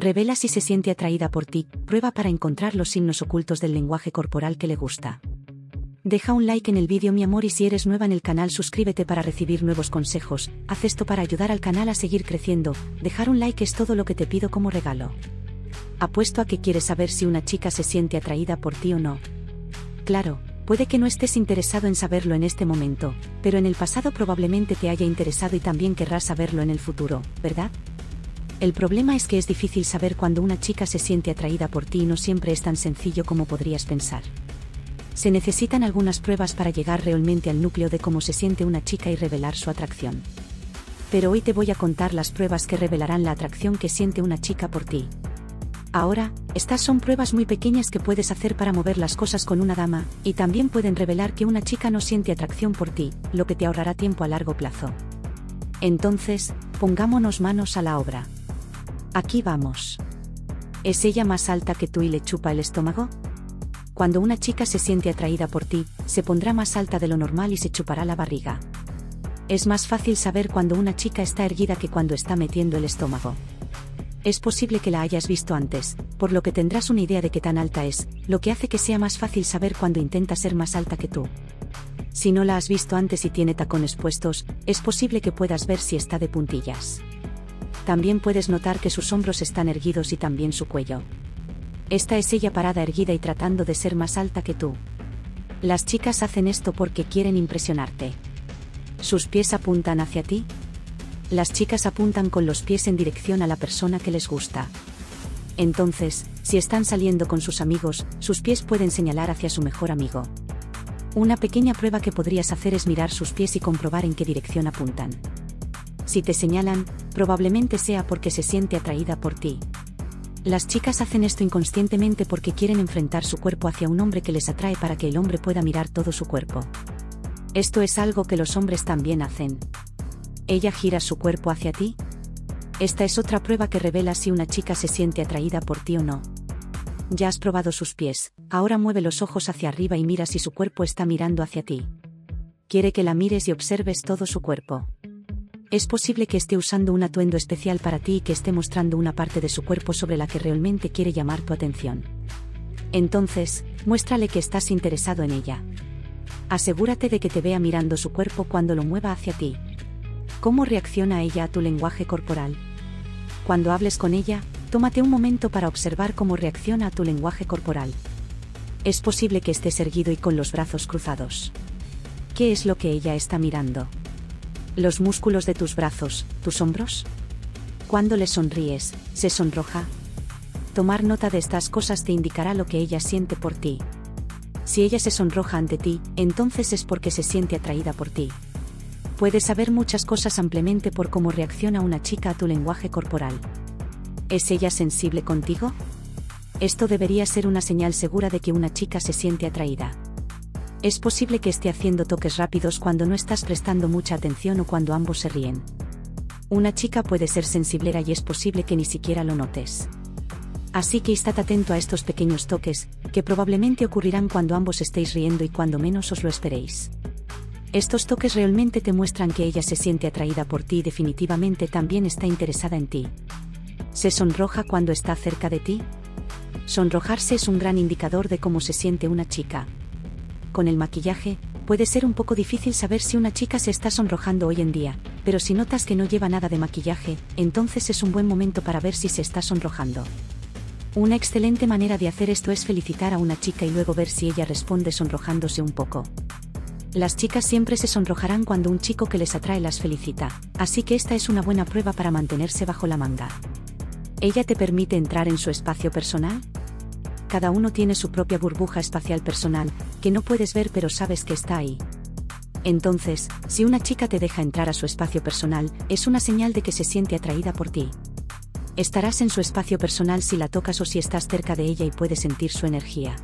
Revela si se siente atraída por ti, prueba para encontrar los signos ocultos del lenguaje corporal que le gusta. Deja un like en el vídeo mi amor y si eres nueva en el canal suscríbete para recibir nuevos consejos, haz esto para ayudar al canal a seguir creciendo, dejar un like es todo lo que te pido como regalo. Apuesto a que quieres saber si una chica se siente atraída por ti o no. Claro, puede que no estés interesado en saberlo en este momento, pero en el pasado probablemente te haya interesado y también querrás saberlo en el futuro, ¿verdad? El problema es que es difícil saber cuando una chica se siente atraída por ti y no siempre es tan sencillo como podrías pensar. Se necesitan algunas pruebas para llegar realmente al núcleo de cómo se siente una chica y revelar su atracción. Pero hoy te voy a contar las pruebas que revelarán la atracción que siente una chica por ti. Ahora, estas son pruebas muy pequeñas que puedes hacer para mover las cosas con una dama, y también pueden revelar que una chica no siente atracción por ti, lo que te ahorrará tiempo a largo plazo. Entonces, pongámonos manos a la obra. Aquí vamos. ¿Es ella más alta que tú y le chupa el estómago? Cuando una chica se siente atraída por ti, se pondrá más alta de lo normal y se chupará la barriga. Es más fácil saber cuando una chica está erguida que cuando está metiendo el estómago. Es posible que la hayas visto antes, por lo que tendrás una idea de qué tan alta es, lo que hace que sea más fácil saber cuando intenta ser más alta que tú. Si no la has visto antes y tiene tacones puestos, es posible que puedas ver si está de puntillas también puedes notar que sus hombros están erguidos y también su cuello. Esta es ella parada erguida y tratando de ser más alta que tú. Las chicas hacen esto porque quieren impresionarte. ¿Sus pies apuntan hacia ti? Las chicas apuntan con los pies en dirección a la persona que les gusta. Entonces, si están saliendo con sus amigos, sus pies pueden señalar hacia su mejor amigo. Una pequeña prueba que podrías hacer es mirar sus pies y comprobar en qué dirección apuntan. Si te señalan, probablemente sea porque se siente atraída por ti. Las chicas hacen esto inconscientemente porque quieren enfrentar su cuerpo hacia un hombre que les atrae para que el hombre pueda mirar todo su cuerpo. Esto es algo que los hombres también hacen. ¿Ella gira su cuerpo hacia ti? Esta es otra prueba que revela si una chica se siente atraída por ti o no. Ya has probado sus pies, ahora mueve los ojos hacia arriba y mira si su cuerpo está mirando hacia ti. Quiere que la mires y observes todo su cuerpo. Es posible que esté usando un atuendo especial para ti y que esté mostrando una parte de su cuerpo sobre la que realmente quiere llamar tu atención. Entonces, muéstrale que estás interesado en ella. Asegúrate de que te vea mirando su cuerpo cuando lo mueva hacia ti. ¿Cómo reacciona ella a tu lenguaje corporal? Cuando hables con ella, tómate un momento para observar cómo reacciona a tu lenguaje corporal. Es posible que estés erguido y con los brazos cruzados. ¿Qué es lo que ella está mirando? Los músculos de tus brazos, tus hombros. Cuando le sonríes, se sonroja. Tomar nota de estas cosas te indicará lo que ella siente por ti. Si ella se sonroja ante ti, entonces es porque se siente atraída por ti. Puedes saber muchas cosas ampliamente por cómo reacciona una chica a tu lenguaje corporal. ¿Es ella sensible contigo? Esto debería ser una señal segura de que una chica se siente atraída. Es posible que esté haciendo toques rápidos cuando no estás prestando mucha atención o cuando ambos se ríen. Una chica puede ser sensiblera y es posible que ni siquiera lo notes. Así que estad atento a estos pequeños toques, que probablemente ocurrirán cuando ambos estéis riendo y cuando menos os lo esperéis. Estos toques realmente te muestran que ella se siente atraída por ti y definitivamente también está interesada en ti. ¿Se sonroja cuando está cerca de ti? Sonrojarse es un gran indicador de cómo se siente una chica con el maquillaje, puede ser un poco difícil saber si una chica se está sonrojando hoy en día, pero si notas que no lleva nada de maquillaje, entonces es un buen momento para ver si se está sonrojando. Una excelente manera de hacer esto es felicitar a una chica y luego ver si ella responde sonrojándose un poco. Las chicas siempre se sonrojarán cuando un chico que les atrae las felicita, así que esta es una buena prueba para mantenerse bajo la manga. ¿Ella te permite entrar en su espacio personal? Cada uno tiene su propia burbuja espacial personal, que no puedes ver pero sabes que está ahí. Entonces, si una chica te deja entrar a su espacio personal, es una señal de que se siente atraída por ti. Estarás en su espacio personal si la tocas o si estás cerca de ella y puedes sentir su energía.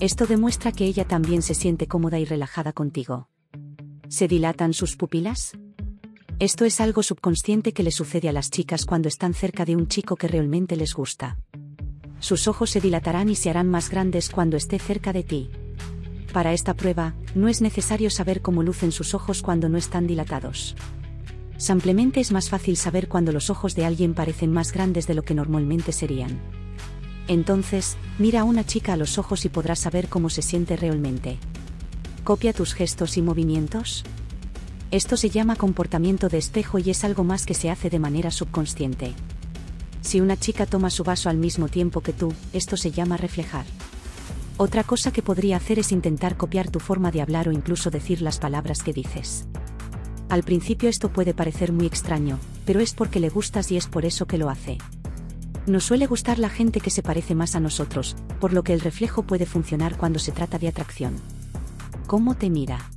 Esto demuestra que ella también se siente cómoda y relajada contigo. ¿Se dilatan sus pupilas? Esto es algo subconsciente que le sucede a las chicas cuando están cerca de un chico que realmente les gusta sus ojos se dilatarán y se harán más grandes cuando esté cerca de ti. Para esta prueba, no es necesario saber cómo lucen sus ojos cuando no están dilatados. Simplemente es más fácil saber cuando los ojos de alguien parecen más grandes de lo que normalmente serían. Entonces, mira a una chica a los ojos y podrás saber cómo se siente realmente. ¿Copia tus gestos y movimientos? Esto se llama comportamiento de espejo y es algo más que se hace de manera subconsciente. Si una chica toma su vaso al mismo tiempo que tú, esto se llama reflejar. Otra cosa que podría hacer es intentar copiar tu forma de hablar o incluso decir las palabras que dices. Al principio esto puede parecer muy extraño, pero es porque le gustas y es por eso que lo hace. Nos suele gustar la gente que se parece más a nosotros, por lo que el reflejo puede funcionar cuando se trata de atracción. ¿Cómo te mira?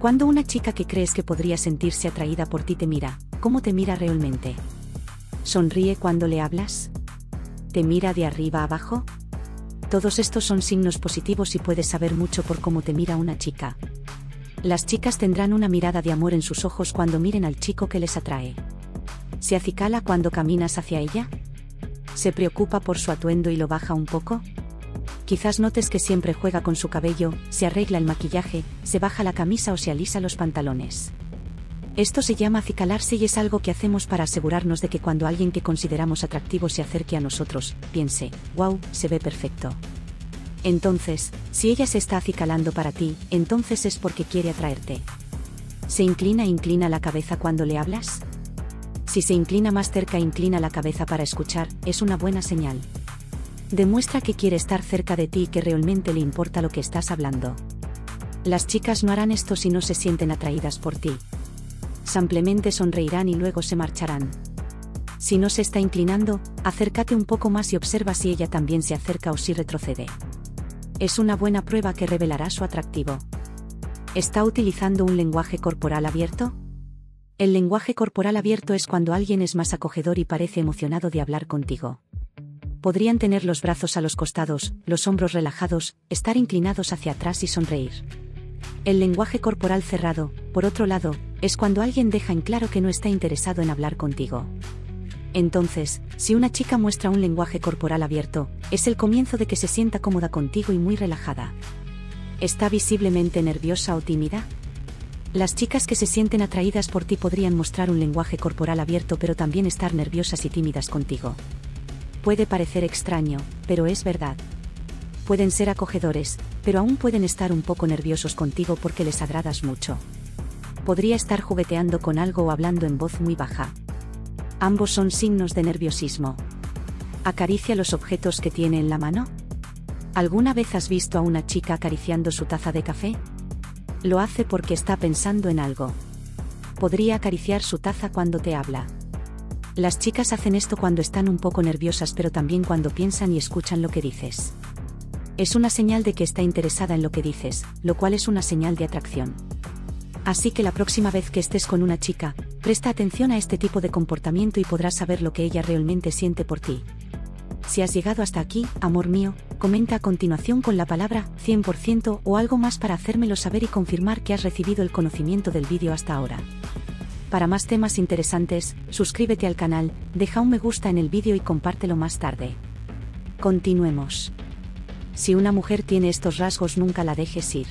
Cuando una chica que crees que podría sentirse atraída por ti te mira, ¿cómo te mira realmente? ¿Sonríe cuando le hablas? ¿Te mira de arriba abajo? Todos estos son signos positivos y puedes saber mucho por cómo te mira una chica. Las chicas tendrán una mirada de amor en sus ojos cuando miren al chico que les atrae. ¿Se acicala cuando caminas hacia ella? ¿Se preocupa por su atuendo y lo baja un poco? Quizás notes que siempre juega con su cabello, se arregla el maquillaje, se baja la camisa o se alisa los pantalones. Esto se llama acicalarse y es algo que hacemos para asegurarnos de que cuando alguien que consideramos atractivo se acerque a nosotros, piense, wow, se ve perfecto. Entonces, si ella se está acicalando para ti, entonces es porque quiere atraerte. ¿Se inclina e inclina la cabeza cuando le hablas? Si se inclina más cerca e inclina la cabeza para escuchar, es una buena señal. Demuestra que quiere estar cerca de ti y que realmente le importa lo que estás hablando. Las chicas no harán esto si no se sienten atraídas por ti simplemente sonreirán y luego se marcharán. Si no se está inclinando, acércate un poco más y observa si ella también se acerca o si retrocede. Es una buena prueba que revelará su atractivo. ¿Está utilizando un lenguaje corporal abierto? El lenguaje corporal abierto es cuando alguien es más acogedor y parece emocionado de hablar contigo. Podrían tener los brazos a los costados, los hombros relajados, estar inclinados hacia atrás y sonreír. El lenguaje corporal cerrado, por otro lado, es cuando alguien deja en claro que no está interesado en hablar contigo. Entonces, si una chica muestra un lenguaje corporal abierto, es el comienzo de que se sienta cómoda contigo y muy relajada. ¿Está visiblemente nerviosa o tímida? Las chicas que se sienten atraídas por ti podrían mostrar un lenguaje corporal abierto pero también estar nerviosas y tímidas contigo. Puede parecer extraño, pero es verdad pueden ser acogedores, pero aún pueden estar un poco nerviosos contigo porque les agradas mucho. Podría estar jugueteando con algo o hablando en voz muy baja. Ambos son signos de nerviosismo. ¿Acaricia los objetos que tiene en la mano? ¿Alguna vez has visto a una chica acariciando su taza de café? Lo hace porque está pensando en algo. Podría acariciar su taza cuando te habla. Las chicas hacen esto cuando están un poco nerviosas pero también cuando piensan y escuchan lo que dices es una señal de que está interesada en lo que dices, lo cual es una señal de atracción. Así que la próxima vez que estés con una chica, presta atención a este tipo de comportamiento y podrás saber lo que ella realmente siente por ti. Si has llegado hasta aquí, amor mío, comenta a continuación con la palabra 100% o algo más para hacérmelo saber y confirmar que has recibido el conocimiento del vídeo hasta ahora. Para más temas interesantes, suscríbete al canal, deja un me gusta en el vídeo y compártelo más tarde. Continuemos. Si una mujer tiene estos rasgos nunca la dejes ir.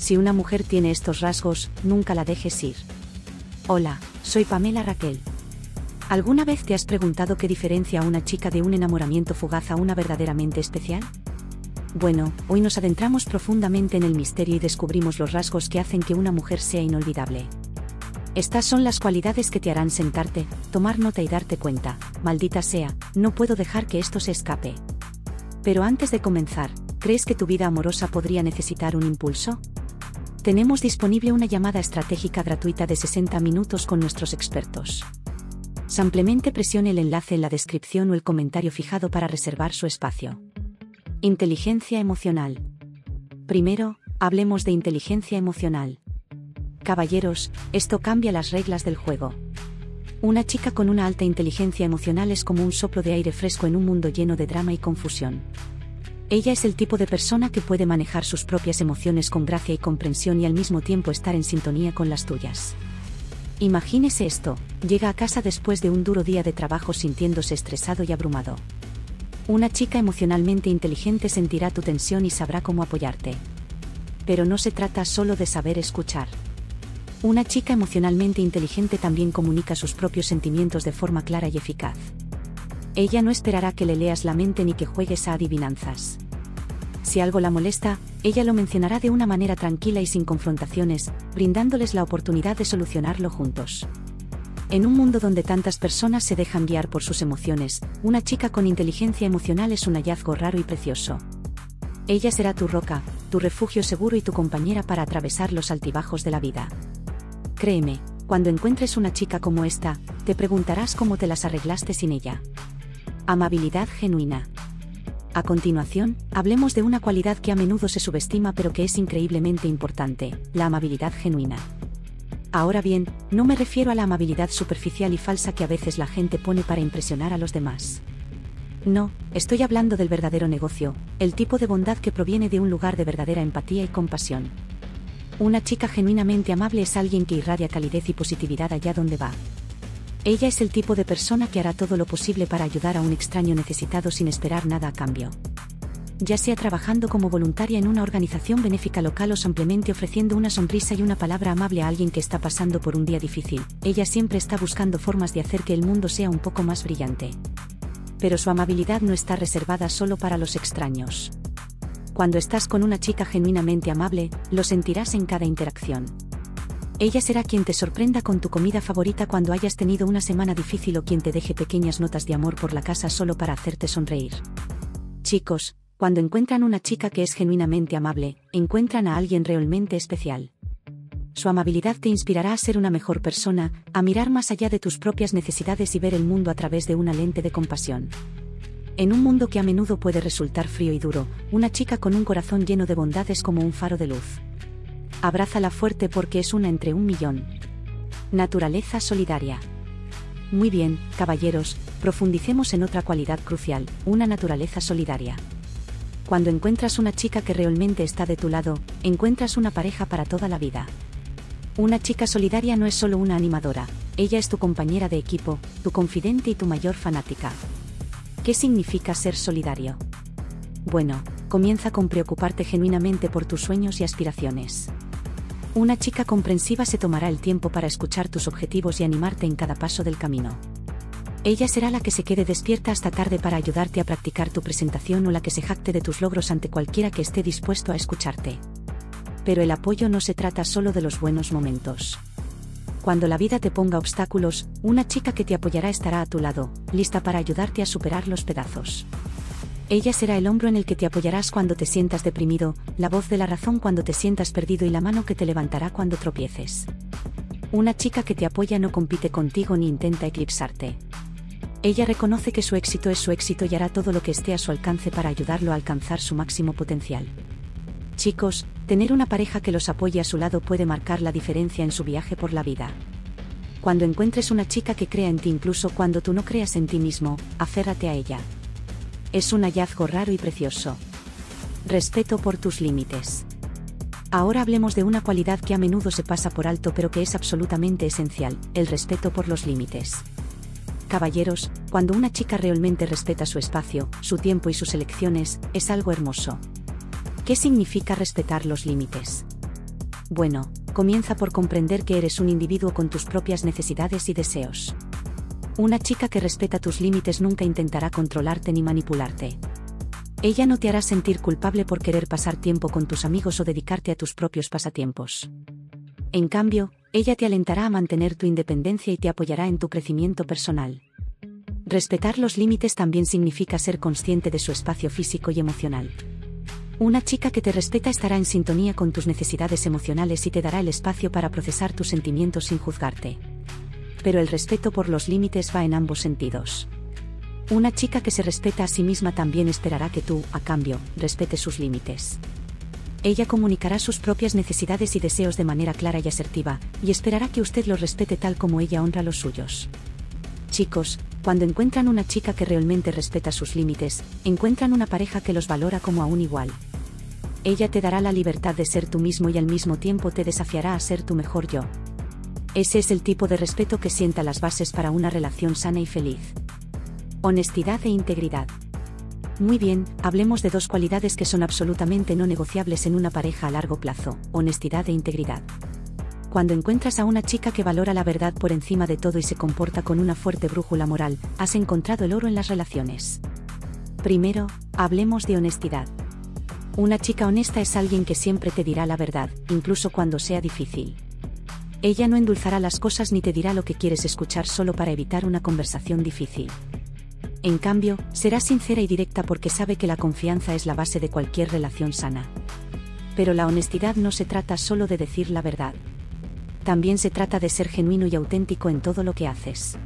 Si una mujer tiene estos rasgos, nunca la dejes ir. Hola, soy Pamela Raquel. ¿Alguna vez te has preguntado qué diferencia a una chica de un enamoramiento fugaz a una verdaderamente especial? Bueno, hoy nos adentramos profundamente en el misterio y descubrimos los rasgos que hacen que una mujer sea inolvidable. Estas son las cualidades que te harán sentarte, tomar nota y darte cuenta, maldita sea, no puedo dejar que esto se escape. Pero antes de comenzar, ¿crees que tu vida amorosa podría necesitar un impulso? Tenemos disponible una llamada estratégica gratuita de 60 minutos con nuestros expertos. Simplemente presione el enlace en la descripción o el comentario fijado para reservar su espacio. Inteligencia emocional. Primero, hablemos de inteligencia emocional. Caballeros, esto cambia las reglas del juego. Una chica con una alta inteligencia emocional es como un soplo de aire fresco en un mundo lleno de drama y confusión. Ella es el tipo de persona que puede manejar sus propias emociones con gracia y comprensión y al mismo tiempo estar en sintonía con las tuyas. Imagínese esto, llega a casa después de un duro día de trabajo sintiéndose estresado y abrumado. Una chica emocionalmente inteligente sentirá tu tensión y sabrá cómo apoyarte. Pero no se trata solo de saber escuchar. Una chica emocionalmente inteligente también comunica sus propios sentimientos de forma clara y eficaz. Ella no esperará que le leas la mente ni que juegues a adivinanzas. Si algo la molesta, ella lo mencionará de una manera tranquila y sin confrontaciones, brindándoles la oportunidad de solucionarlo juntos. En un mundo donde tantas personas se dejan guiar por sus emociones, una chica con inteligencia emocional es un hallazgo raro y precioso. Ella será tu roca, tu refugio seguro y tu compañera para atravesar los altibajos de la vida. Créeme, cuando encuentres una chica como esta, te preguntarás cómo te las arreglaste sin ella. Amabilidad genuina. A continuación, hablemos de una cualidad que a menudo se subestima pero que es increíblemente importante, la amabilidad genuina. Ahora bien, no me refiero a la amabilidad superficial y falsa que a veces la gente pone para impresionar a los demás. No, estoy hablando del verdadero negocio, el tipo de bondad que proviene de un lugar de verdadera empatía y compasión. Una chica genuinamente amable es alguien que irradia calidez y positividad allá donde va. Ella es el tipo de persona que hará todo lo posible para ayudar a un extraño necesitado sin esperar nada a cambio. Ya sea trabajando como voluntaria en una organización benéfica local o simplemente ofreciendo una sonrisa y una palabra amable a alguien que está pasando por un día difícil, ella siempre está buscando formas de hacer que el mundo sea un poco más brillante. Pero su amabilidad no está reservada solo para los extraños. Cuando estás con una chica genuinamente amable, lo sentirás en cada interacción. Ella será quien te sorprenda con tu comida favorita cuando hayas tenido una semana difícil o quien te deje pequeñas notas de amor por la casa solo para hacerte sonreír. Chicos, cuando encuentran una chica que es genuinamente amable, encuentran a alguien realmente especial. Su amabilidad te inspirará a ser una mejor persona, a mirar más allá de tus propias necesidades y ver el mundo a través de una lente de compasión. En un mundo que a menudo puede resultar frío y duro, una chica con un corazón lleno de bondad es como un faro de luz. Abrázala fuerte porque es una entre un millón. Naturaleza solidaria. Muy bien, caballeros, profundicemos en otra cualidad crucial, una naturaleza solidaria. Cuando encuentras una chica que realmente está de tu lado, encuentras una pareja para toda la vida. Una chica solidaria no es solo una animadora, ella es tu compañera de equipo, tu confidente y tu mayor fanática. ¿Qué significa ser solidario? Bueno, comienza con preocuparte genuinamente por tus sueños y aspiraciones. Una chica comprensiva se tomará el tiempo para escuchar tus objetivos y animarte en cada paso del camino. Ella será la que se quede despierta hasta tarde para ayudarte a practicar tu presentación o la que se jacte de tus logros ante cualquiera que esté dispuesto a escucharte. Pero el apoyo no se trata solo de los buenos momentos. Cuando la vida te ponga obstáculos, una chica que te apoyará estará a tu lado, lista para ayudarte a superar los pedazos. Ella será el hombro en el que te apoyarás cuando te sientas deprimido, la voz de la razón cuando te sientas perdido y la mano que te levantará cuando tropieces. Una chica que te apoya no compite contigo ni intenta eclipsarte. Ella reconoce que su éxito es su éxito y hará todo lo que esté a su alcance para ayudarlo a alcanzar su máximo potencial. Chicos, tener una pareja que los apoye a su lado puede marcar la diferencia en su viaje por la vida. Cuando encuentres una chica que crea en ti incluso cuando tú no creas en ti mismo, aférrate a ella. Es un hallazgo raro y precioso. Respeto por tus límites. Ahora hablemos de una cualidad que a menudo se pasa por alto pero que es absolutamente esencial, el respeto por los límites. Caballeros, cuando una chica realmente respeta su espacio, su tiempo y sus elecciones, es algo hermoso. ¿Qué significa respetar los límites? Bueno, comienza por comprender que eres un individuo con tus propias necesidades y deseos. Una chica que respeta tus límites nunca intentará controlarte ni manipularte. Ella no te hará sentir culpable por querer pasar tiempo con tus amigos o dedicarte a tus propios pasatiempos. En cambio, ella te alentará a mantener tu independencia y te apoyará en tu crecimiento personal. Respetar los límites también significa ser consciente de su espacio físico y emocional. Una chica que te respeta estará en sintonía con tus necesidades emocionales y te dará el espacio para procesar tus sentimientos sin juzgarte. Pero el respeto por los límites va en ambos sentidos. Una chica que se respeta a sí misma también esperará que tú, a cambio, respetes sus límites. Ella comunicará sus propias necesidades y deseos de manera clara y asertiva, y esperará que usted los respete tal como ella honra los suyos. Chicos, cuando encuentran una chica que realmente respeta sus límites, encuentran una pareja que los valora como a un igual ella te dará la libertad de ser tú mismo y al mismo tiempo te desafiará a ser tu mejor yo. Ese es el tipo de respeto que sienta las bases para una relación sana y feliz. Honestidad e integridad. Muy bien, hablemos de dos cualidades que son absolutamente no negociables en una pareja a largo plazo, honestidad e integridad. Cuando encuentras a una chica que valora la verdad por encima de todo y se comporta con una fuerte brújula moral, has encontrado el oro en las relaciones. Primero, hablemos de honestidad. Una chica honesta es alguien que siempre te dirá la verdad, incluso cuando sea difícil. Ella no endulzará las cosas ni te dirá lo que quieres escuchar solo para evitar una conversación difícil. En cambio, será sincera y directa porque sabe que la confianza es la base de cualquier relación sana. Pero la honestidad no se trata solo de decir la verdad. También se trata de ser genuino y auténtico en todo lo que haces.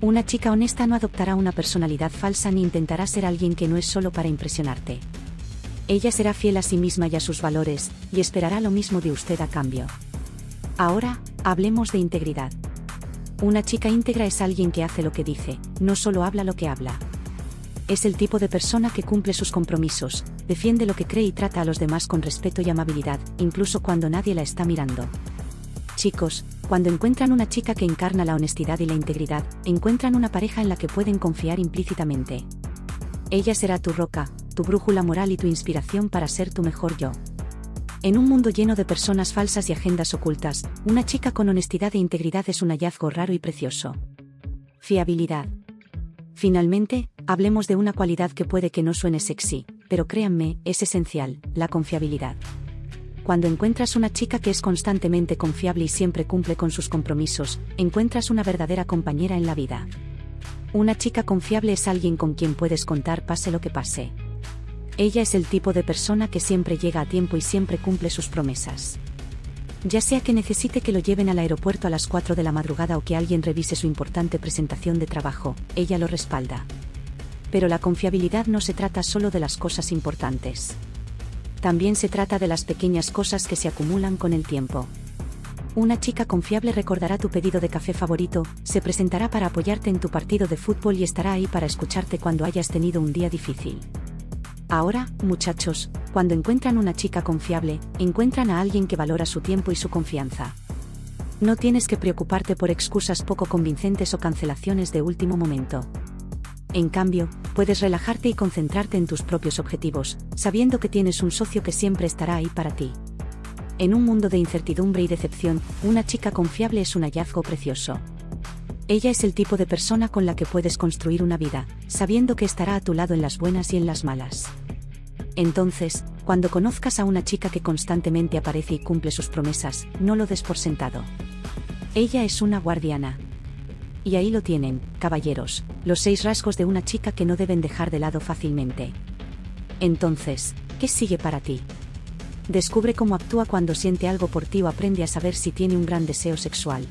Una chica honesta no adoptará una personalidad falsa ni intentará ser alguien que no es solo para impresionarte. Ella será fiel a sí misma y a sus valores, y esperará lo mismo de usted a cambio. Ahora, hablemos de integridad. Una chica íntegra es alguien que hace lo que dice, no solo habla lo que habla. Es el tipo de persona que cumple sus compromisos, defiende lo que cree y trata a los demás con respeto y amabilidad, incluso cuando nadie la está mirando. Chicos, cuando encuentran una chica que encarna la honestidad y la integridad, encuentran una pareja en la que pueden confiar implícitamente. Ella será tu roca, tu brújula moral y tu inspiración para ser tu mejor yo. En un mundo lleno de personas falsas y agendas ocultas, una chica con honestidad e integridad es un hallazgo raro y precioso. Fiabilidad. Finalmente, hablemos de una cualidad que puede que no suene sexy, pero créanme, es esencial, la confiabilidad. Cuando encuentras una chica que es constantemente confiable y siempre cumple con sus compromisos, encuentras una verdadera compañera en la vida. Una chica confiable es alguien con quien puedes contar pase lo que pase. Ella es el tipo de persona que siempre llega a tiempo y siempre cumple sus promesas. Ya sea que necesite que lo lleven al aeropuerto a las 4 de la madrugada o que alguien revise su importante presentación de trabajo, ella lo respalda. Pero la confiabilidad no se trata solo de las cosas importantes. También se trata de las pequeñas cosas que se acumulan con el tiempo. Una chica confiable recordará tu pedido de café favorito, se presentará para apoyarte en tu partido de fútbol y estará ahí para escucharte cuando hayas tenido un día difícil. Ahora, muchachos, cuando encuentran una chica confiable, encuentran a alguien que valora su tiempo y su confianza. No tienes que preocuparte por excusas poco convincentes o cancelaciones de último momento. En cambio, puedes relajarte y concentrarte en tus propios objetivos, sabiendo que tienes un socio que siempre estará ahí para ti. En un mundo de incertidumbre y decepción, una chica confiable es un hallazgo precioso. Ella es el tipo de persona con la que puedes construir una vida, sabiendo que estará a tu lado en las buenas y en las malas. Entonces, cuando conozcas a una chica que constantemente aparece y cumple sus promesas, no lo des por sentado. Ella es una guardiana. Y ahí lo tienen, caballeros, los seis rasgos de una chica que no deben dejar de lado fácilmente. Entonces, ¿qué sigue para ti? Descubre cómo actúa cuando siente algo por ti o aprende a saber si tiene un gran deseo sexual.